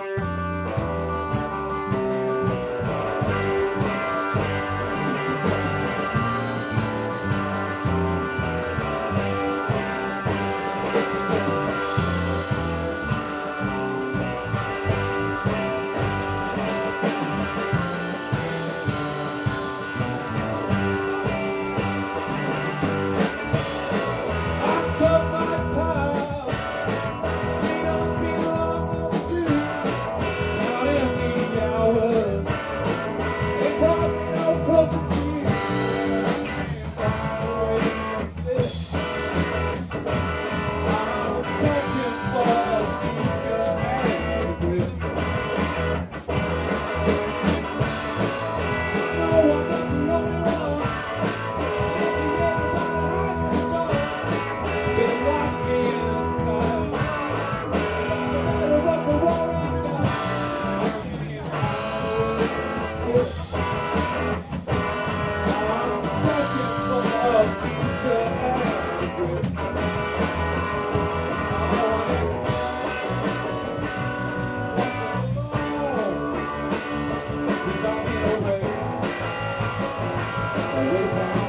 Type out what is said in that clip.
Música Música